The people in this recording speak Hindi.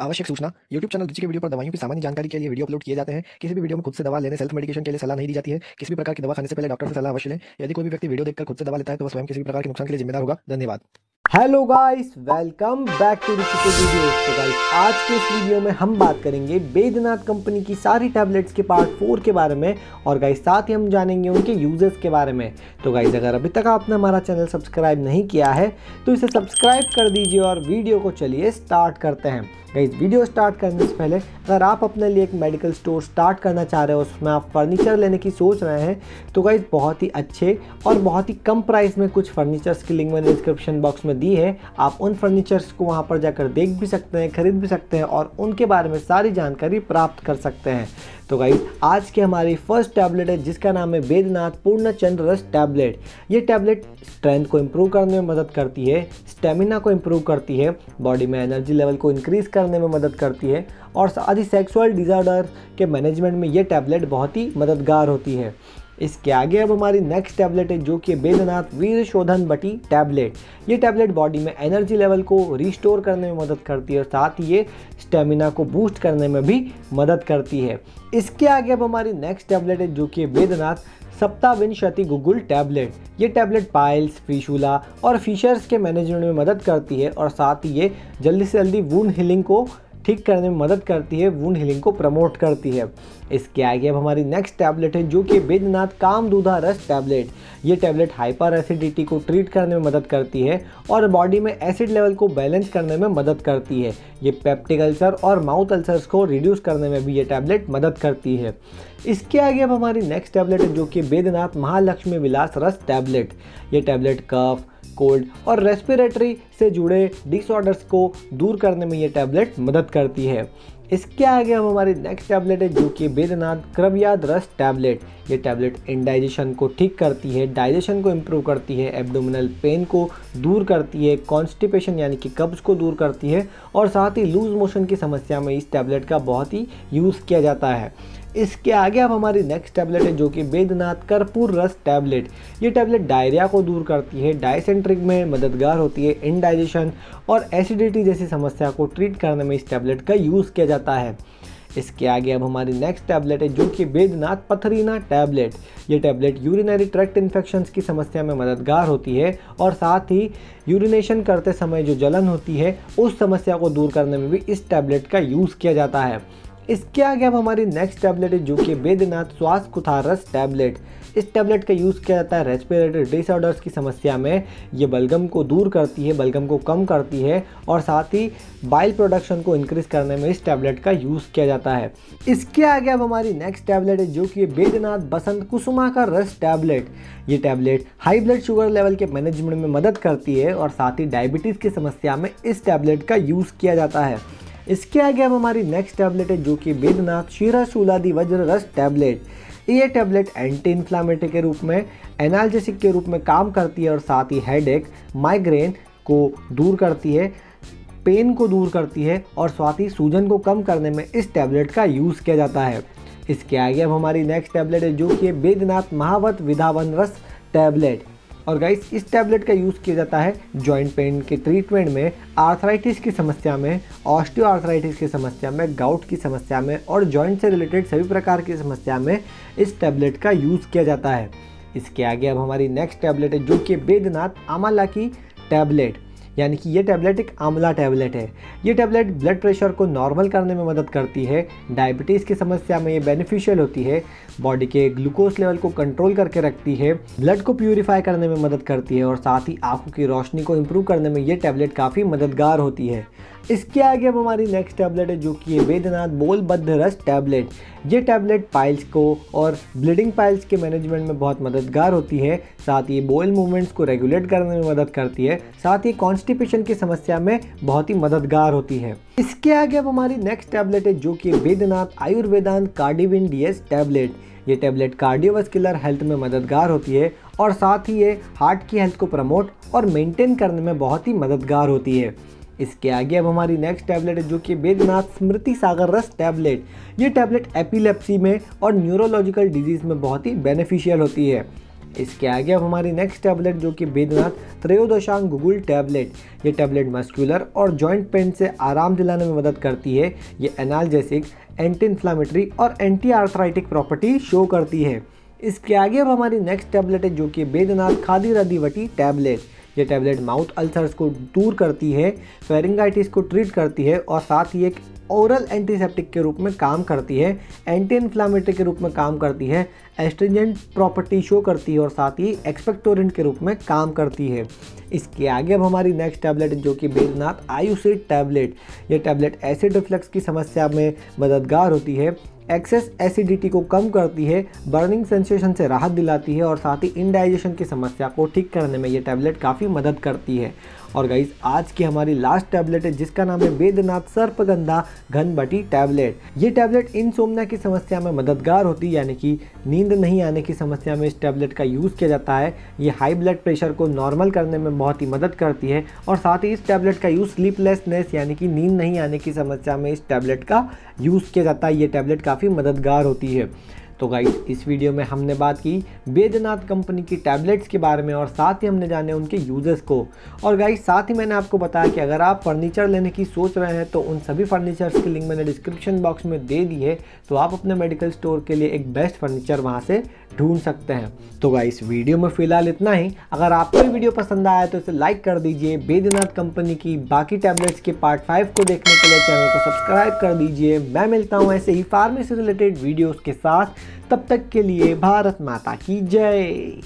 आवश्यक सूचना। यूट्यूब चैनल रुचि के वीडियो पर दवाइयों की सामान्य जानकारी के लिए वीडियो अपलोड किए जाते हैं। किसी भी वीडियो में खुद से दवा लेने सेल्फ मेडिकेशन के लिए सलाह नहीं दी जाती है। किसी भी प्रकार की दवा खाने से पहले डॉक्टर से सलाह अवश्य लें। यदि कोई भी व्यक्ति वीडियो देखकर खुद से दवा लेता है तो वह स्वयं किसी प्रकार के नुकसान के लिए जिम्मेदार होगा। धन्यवाद। Hello guys welcome back to रिचिको video तो गाइस आज के इस वीडियो में हम बात करेंगे बैद्यनाथ कंपनी की सारी टैबलेट्स के पार्ट फोर के बारे में और गाइस साथ ही हम जानेंगे उनके यूज़र्स के बारे में। तो गाइस अगर अभी तक आपने हमारा चैनल सब्सक्राइब नहीं किया है तो इसे सब्सक्राइब कर दीजिए और वीडियो को चलिए स्टार्ट करते हैं। गाइज़ वीडियो स्टार्ट करने से पहले, अगर आप अपने लिए एक मेडिकल स्टोर स्टार्ट करना चाह रहे हो, उसमें आप फर्नीचर लेने की सोच रहे हैं तो गाइज़ बहुत ही अच्छे और बहुत ही कम प्राइस में कुछ फर्नीचर्स की लिंक मैंने डिस्क्रिप्शन बॉक्स में दी है, आप उन फर्नीचर्स को वहाँ पर जाकर देख भी सकते हैं, खरीद भी सकते हैं और उनके बारे में सारी जानकारी प्राप्त कर सकते हैं। तो गाइज़ आज की हमारी फ़र्स्ट टैबलेट है, जिसका नाम है वेदनाथ पूर्ण चंद्र रस टैबलेट ये टैबलेट स्ट्रेंथ को इम्प्रूव करने में मदद करती है स्टेमिना को इम्प्रूव करती है बॉडी में एनर्जी लेवल को इंक्रीज करने में मदद करती है और साथ ही सेक्सुअल डिजार्डर के मैनेजमेंट में ये टैबलेट बहुत ही मददगार होती है। इसके आगे अब हमारी नेक्स्ट टैबलेट है, जो कि बेदनाथ वीर शोधन बटी टैबलेट ये टैबलेट बॉडी में एनर्जी लेवल को रिस्टोर करने में मदद करती है और साथ ही ये स्टेमिना को बूस्ट करने में भी मदद करती है. इसके आगे अब हमारी नेक्स्ट टैबलेट है, जो कि बेदनाथ सप्ताविंशति गुगुल टैबलेट ये टैबलेट पाइल्स फिशूला और फिशर्स के मैनेजमेंट में मदद करती है और साथ ही ये जल्दी से जल्दी वून हीलिंग को ठीक करने में मदद करती है वुंड हीलिंग को प्रमोट करती है। इसके आगे अब हमारी नेक्स्ट टैबलेट है, जो कि बैद्यनाथ काम दूधा रस टैबलेट ये टैबलेट हाइपर एसिडिटी को ट्रीट करने में मदद करती है और बॉडी में एसिड लेवल को बैलेंस करने में मदद करती है। ये पेप्टिक अल्सर और माउथ अल्सर्स को रिड्यूस करने में भी ये टैबलेट मदद करती है। इसके आगे अब हमारी नेक्स्ट टैबलेट है, जो कि बैद्यनाथ महालक्ष्मी विलास रस टैबलेट ये टैबलेट कफ कोल्ड और रेस्पिरेटरी से जुड़े डिसऑर्डर्स को दूर करने में ये टैबलेट मदद करती है। इसके आगे हम हमारी नेक्स्ट टैबलेट है जो कि बेदनाथ क्रवयाद रस टैबलेट ये टैबलेट इंडाइजेशन को ठीक करती है डाइजेशन को इम्प्रूव करती है एब्डोमिनल पेन को दूर करती है कॉन्स्टिपेशन यानी कि कब्ज को दूर करती है और साथ ही लूज मोशन की समस्या में इस टैबलेट का बहुत ही यूज़ किया जाता है। इसके आगे अब हमारी नेक्स्ट टैबलेट है जो कि वेदनाथ कर्पूर रस टैबलेट ये टैबलेट डायरिया को दूर करती है डायसेंट्रिक में मददगार होती है इनडाइजेशन और एसिडिटी जैसी समस्या को ट्रीट करने में इस टैबलेट का यूज़ किया जाता है। इसके आगे अब हमारी नेक्स्ट टैबलेट है जो कि वेदनाथ पथरीना टैबलेट ये टैबलेट यूरिनरी ट्रैक्ट इन्फेक्शंस की समस्या में मददगार होती है और साथ ही यूरिनेशन करते समय जो जलन होती है, उस समस्या को दूर करने में भी इस टैबलेट का यूज़ किया जाता है। इसके आगे अब हमारी नेक्स्ट टैबलेट है जो कि वेदनाथ श्वास कुथारस टैबलेट इस टैबलेट का यूज़ किया जाता है रेस्पिरेटरी डिसऑर्डर्स की समस्या में। ये बलगम को दूर करती है, बलगम को कम करती है और साथ ही बाइल प्रोडक्शन को इंक्रीज करने में इस टैबलेट का यूज़ किया जाता है। इसके आगे अब हमारी नेक्स्ट टैबलेट है जो कि बैद्यनाथ बसंत कुसुमा का रस टैबलेट ये tablet high blood sugar level के मैनेजमेंट में मदद करती है और साथ ही डायबिटीज़ की समस्या में इस टैबलेट का यूज़ किया जाता है। इसके आगे अब हमारी नेक्स्ट टैबलेट है, जो कि वेदनाथ, शीरा, शूलादी, वज्र, रस टैबलेट ये टैबलेट एंटी इन्फ्लामेटरी के रूप में एनाल्जेसिक के रूप में काम करती है और साथ ही हेडेक माइग्रेन को दूर करती है पेन को दूर करती है और साथ ही सूजन को कम करने में इस टैबलेट का यूज़ किया जाता है। इसके आगे अब हमारी नेक्स्ट टैबलेट है, जो कि वेदनाथ महावत विधावन रस टैबलेट और गाइस इस टैबलेट का यूज़ किया जाता है जॉइंट पेन के ट्रीटमेंट में आर्थराइटिस की समस्या में ऑस्टियो आर्थराइटिस की समस्या में गाउट की समस्या में और जॉइंट से रिलेटेड सभी प्रकार की समस्या में इस टैबलेट का यूज़ किया जाता है। इसके आगे अब हमारी नेक्स्ट टैबलेट है, जो कि बेदनाथ आमाला की टैबलेट यानी कि ये टैबलेट एक आंवला टैबलेट है। ये टैबलेट ब्लड प्रेशर को नॉर्मल करने में मदद करती है। डायबिटीज़ की समस्या में ये बेनिफिशियल होती है। बॉडी के ग्लूकोज लेवल को कंट्रोल करके रखती है। ब्लड को प्योरीफाई करने में मदद करती है और साथ ही आँखों की रोशनी को इम्प्रूव करने में ये टैबलेट काफ़ी मददगार होती है। इसके आगे अब हमारी नेक्स्ट टैबलेट है जो कि वेदनाथ बोलबद्ध रस टैबलेट ये टैबलेट पाइल्स को और ब्लीडिंग पाइल्स के मैनेजमेंट में बहुत मददगार होती है। साथ ही बोल मूवमेंट्स को रेगुलेट करने में मदद करती है। साथ ही कॉन्स्टिपेशन की समस्या में बहुत ही मददगार होती है। इसके आगे अब हमारी नेक्स्ट टैबलेट है, जो कि वेदनाथ आयुर्वेदांत कार्डिविन डी टैबलेट ये टैबलेट कार्डियोवास्कुलर हेल्थ में मददगार होती है और साथ ही ये हार्ट की हेल्थ को प्रमोट और मेंटेन करने में बहुत ही मददगार होती है। इसके आगे अब हमारी नेक्स्ट टैबलेट है, जो कि वेदनाथ स्मृति सागर रस टैबलेट ये टैबलेट एपिलेप्सी में और न्यूरोलॉजिकल डिज़ीज़ में बहुत ही बेनिफिशियल होती है। इसके आगे अब हमारी नेक्स्ट टैबलेट जो कि बेदनाथ त्रयोदशांग गुगुल टैबलेट ये टैबलेट मस्कुलर और जॉइंट पेन से आराम दिलाने में मदद करती है। ये एनालजेसिक एंटी इन्फ्लामेटरी और एंटी आर्थराइटिक प्रॉपर्टी शो करती है। इसके आगे अब हमारी नेक्स्ट टैबलेट है जो कि बेदनाथ खादी रदीवटी टैबलेट ये टैबलेट माउथ अल्सर्स को दूर करती है फेरिंगाइटिस को ट्रीट करती है और साथ ही एक ओरल एंटीसेप्टिक के रूप में काम करती है एंटी इन्फ्लामेटरी के रूप में काम करती है एस्ट्रिजेंट प्रॉपर्टी शो करती है और साथ ही एक्सपेक्टोरेंट के रूप में काम करती है। इसके आगे अब हमारी नेक्स्ट टैबलेट जो कि बेदनाथ आयुसिड टैबलेट ये टैबलेट एसिड रिफ्लक्स की समस्या में मददगार होती है। एक्सेस एसिडिटी को कम करती है, बर्निंग सेंसेशन से राहत दिलाती है और साथ ही इनडाइजेशन की समस्या को ठीक करने में ये टैबलेट काफ़ी मदद करती है। और गाइज़ आज की हमारी लास्ट टैबलेट है, जिसका नाम है वेदनाथ सर्पगंधा घनबटी टैबलेट ये टैबलेट इन सोमना की समस्या में मददगार होती है यानी कि नींद नहीं आने की समस्या में इस टैबलेट का यूज़ किया जाता है. ये हाई ब्लड प्रेशर को नॉर्मल करने में बहुत ही मदद करती है और साथ ही इस टैबलेट का यूज़ स्लीपलेसनेस यानी कि नींद नहीं आने की समस्या में इस टैबलेट का यूज़ किया जाता है. ये टैबलेट काफ़ी मददगार होती है. तो गाइस इस वीडियो में हमने बात की वेदनाथ कंपनी की टैबलेट्स के बारे में और साथ ही हमने जाने उनके यूज़र्स को। और गाइस साथ ही मैंने आपको बताया कि अगर आप फर्नीचर लेने की सोच रहे हैं तो उन सभी फर्नीचर्स की लिंक मैंने डिस्क्रिप्शन बॉक्स में दे दी है तो आप अपने मेडिकल स्टोर के लिए एक बेस्ट फर्नीचर वहाँ से ढूंढ सकते हैं। तो गाइस वीडियो में फ़िलहाल इतना ही। अगर आपको ये वीडियो पसंद आया तो इसे लाइक कर दीजिए। वेदनाथ कंपनी की बाकी टैबलेट्स के पार्ट फाइव को देखने के लिए चैनल को सब्सक्राइब कर दीजिए। मैं मिलता हूँ ऐसे ही फार्मेसी रिलेटेड वीडियोस के साथ। तब तक के लिए भारत माता की जय।